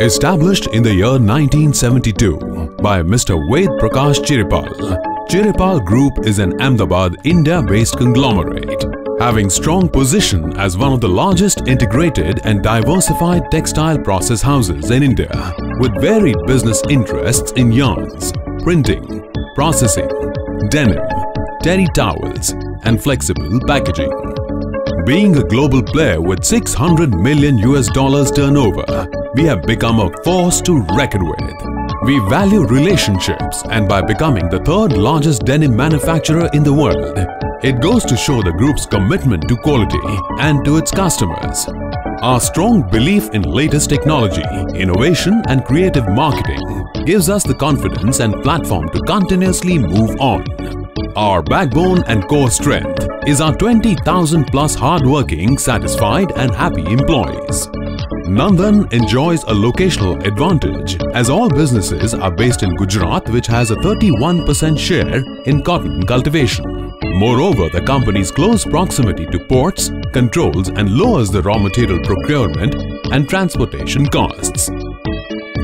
Established in the year 1972 by Mr. Ved Prakash Chiripal, Chiripal Group is an Ahmedabad, India-based conglomerate having strong position as one of the largest integrated and diversified textile process houses in India with varied business interests in yarns, printing, processing, denim, terry towels and flexible packaging. Being a global player with 600 million US dollars turnover, we have become a force to reckon with. We value relationships and by becoming the third largest denim manufacturer in the world, it goes to show the group's commitment to quality and to its customers. Our strong belief in latest technology, innovation and creative marketing gives us the confidence and platform to continuously move on. Our backbone and core strength is our 20,000 plus hardworking, satisfied and happy employees. Nandan enjoys a locational advantage as all businesses are based in Gujarat which has a 31% share in cotton cultivation. Moreover, the company's close proximity to ports controls and lowers the raw material procurement and transportation costs.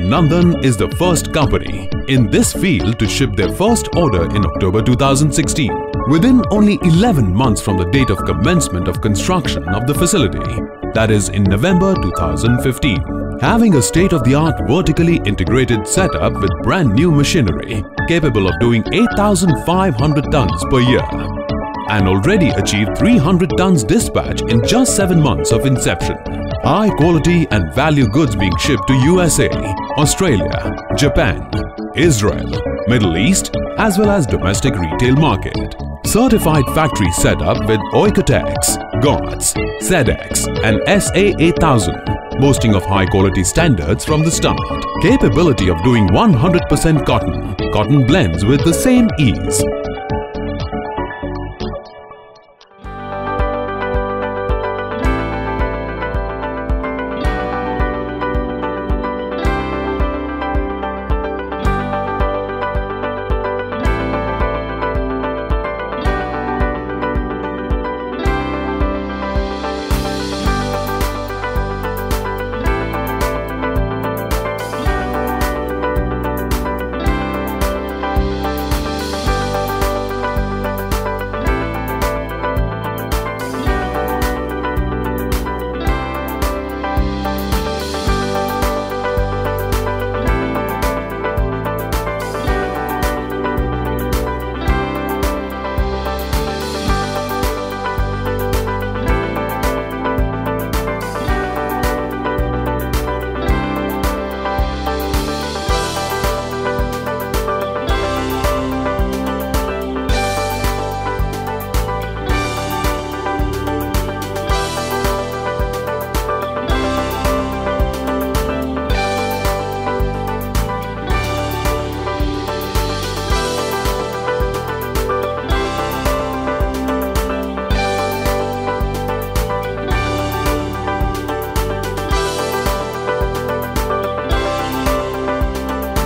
Nandan is the first company in this field to ship their first order in October 2016, within only 11 months from the date of commencement of construction of the facility, that is in November 2015. Having a state-of-the-art vertically integrated setup with brand new machinery capable of doing 8,500 tons per year and already achieved 300 tons dispatch in just 7 months of inception. High quality and value goods being shipped to USA, Australia, Japan, Israel, Middle East as well as domestic retail market. Certified factory setup with Oeko-Tex, GOTS, SEDEX and SA8000 boasting of high quality standards from the start. Capability of doing 100% cotton. Cotton blends with the same ease.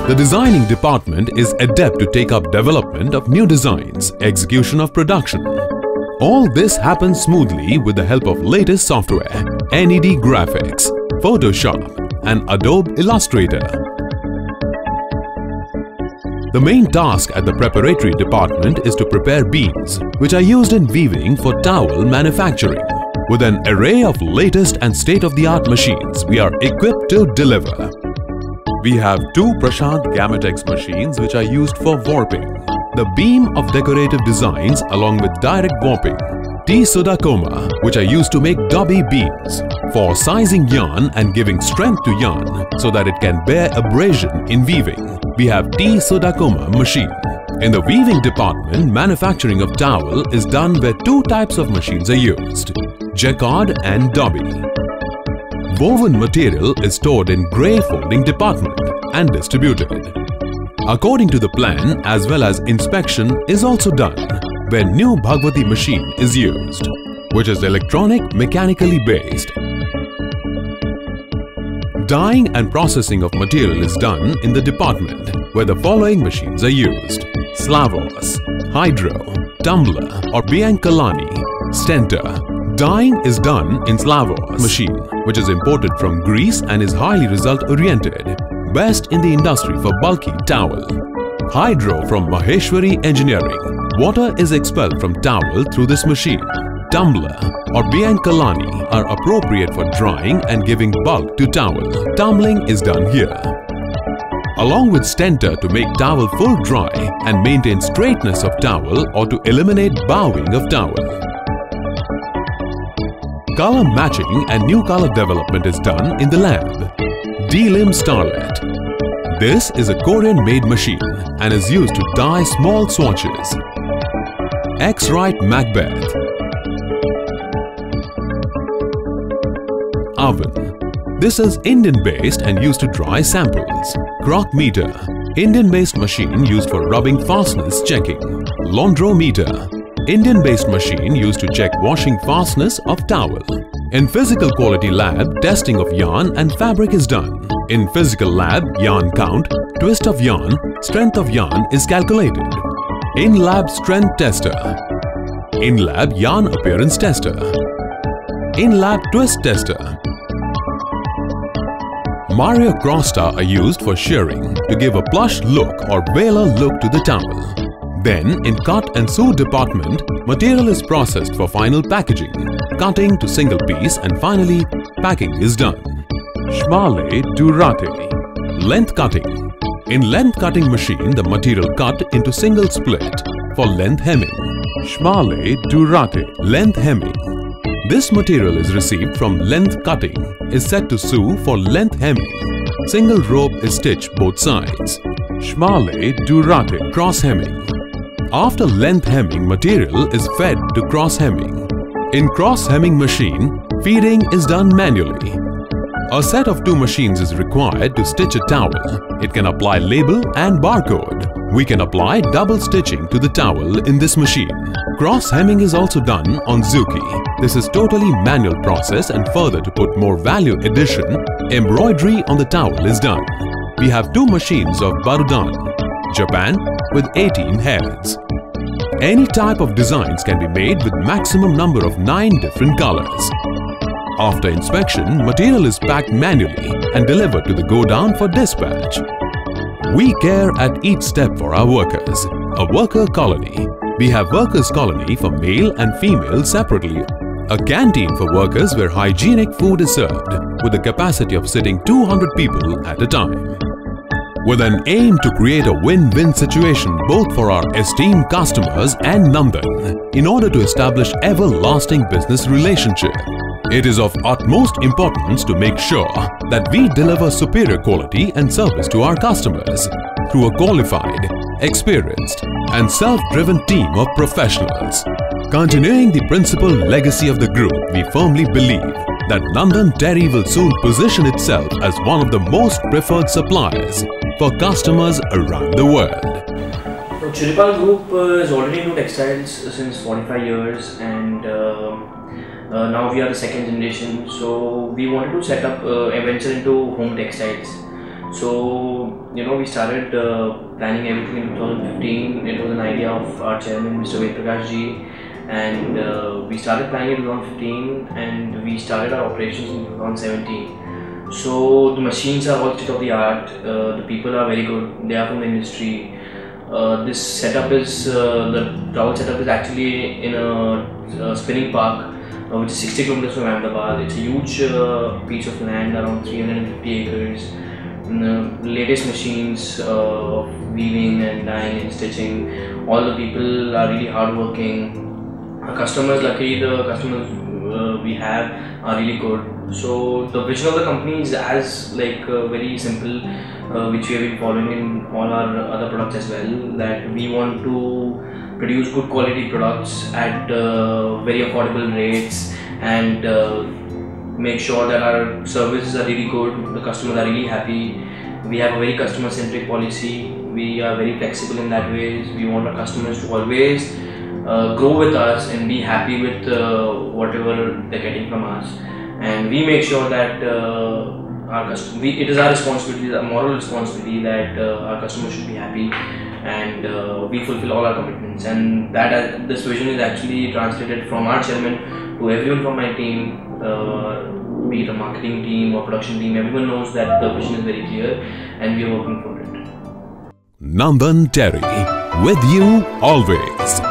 The designing department is adept to take up development of new designs, execution of production. All this happens smoothly with the help of latest software, NED Graphics, Photoshop and Adobe Illustrator. The main task at the preparatory department is to prepare beams, which are used in weaving for towel manufacturing. With an array of latest and state-of-the-art machines, we are equipped to deliver. We have two Prashant Gamatex machines which are used for warping. The beam of decorative designs along with direct warping. Tsudakoma which are used to make dobby beams for sizing yarn and giving strength to yarn so that it can bear abrasion in weaving. We have Tsudakoma machine. In the weaving department, manufacturing of towel is done where two types of machines are used, jacquard and dobby. Woven material is stored in grey folding department and distributed. According to the plan as well as inspection is also done where new Bhagwati machine is used, which is electronic mechanically based. Dyeing and processing of material is done in the department where the following machines are used. Sclavos, Hydro, Tumbler or Biancalani, Stenter, Dyeing is done in Sclavos machine which is imported from Greece and is highly result oriented. Best in the industry for bulky towel. Hydro from Maheshwari Engineering. Water is expelled from towel through this machine. Tumbler or Biancalani are appropriate for drying and giving bulk to towel. Tumbling is done here. Along with stenter to make towel full dry and maintain straightness of towel or to eliminate bowing of towel. Color matching and new color development is done in the lab. Daelim Starlet. This is a Korean-made machine and is used to dye small swatches. X-Rite Macbeth. Oven. This is Indian-based and used to dry samples. Crockmeter. Indian-based machine used for rubbing fastness checking. Laundrometer. Indian-based machine used to check washing fastness of towel. In physical quality lab, testing of yarn and fabric is done. In physical lab, yarn count, twist of yarn, strength of yarn is calculated. In lab strength tester. In lab yarn appearance tester. In lab twist tester. Mario Crosta are used for shearing to give a plush look or velour look to the towel. Then, in cut and sew department, material is processed for final packaging, cutting to single piece and finally, packing is done. Schmale Durate Length cutting In length cutting machine, the material cut into single split for length hemming. Schmale Durate Length hemming this material is received from length cutting, is set to sew for length hemming. Single rope is stitched both sides. Schmale Durate Cross hemming after length hemming material is fed to cross hemming. In cross hemming machine, feeding is done manually. A set of two machines is required to stitch a towel. It can apply label and barcode. We can apply double stitching to the towel in this machine. Cross hemming is also done on Juki. This is totally manual process and further to put more value addition, embroidery on the towel is done. We have two machines of Barudan, Japan with 18 heads. Any type of designs can be made with maximum number of 9 different colors. After inspection, material is packed manually and delivered to the godown for dispatch. We care at each step for our workers. A worker colony. We have workers colony for male and female separately. A canteen for workers where hygienic food is served with a capacity of sitting 200 people at a time with an aim to create a win-win situation both for our esteemed customers and Nandan in order to establish everlasting business relationship. It is of utmost importance to make sure that we deliver superior quality and service to our customers through a qualified, experienced and self-driven team of professionals. Continuing the principal legacy of the group, we firmly believe that Nandan Terry will soon position itself as one of the most preferred suppliers for customers around the world. So Chiripal Group uh, is already into textiles since 45 years and uh, uh, now we are the second generation. So we wanted to set up uh, a venture into home textiles. So you know we started uh, planning everything in 2015. It was an idea of our chairman Mr. Ved Prakash ji and uh, we started planning in 2015 and we started our operations in 2017 so the machines are all state of the art. Uh, the people are very good. They are from the industry. Uh, this setup is uh, the towel setup is actually in a, a spinning park, uh, which is 60 kilometers from Ahmedabad. It's a huge uh, piece of land, around 350 acres. And the latest machines uh, of weaving and dyeing and stitching. All the people are really hardworking. Our customers, luckily, the customers we have are really good so the vision of the company is as like uh, very simple, uh, which we have been following in all our other products as well. That we want to produce good quality products at uh, very affordable rates and uh, make sure that our services are really good. The customers are really happy. We have a very customer centric policy. We are very flexible in that way. We want our customers to always uh, grow with us and be happy with uh, whatever they're getting from us and we make sure that uh, our we, it is our responsibility, a moral responsibility that uh, our customers should be happy and uh, we fulfill all our commitments. And that this vision is actually translated from our chairman to everyone from my team. Uh, be it a marketing team or production team, everyone knows that the vision is very clear and we are working for it. Nandan Terry, with you always.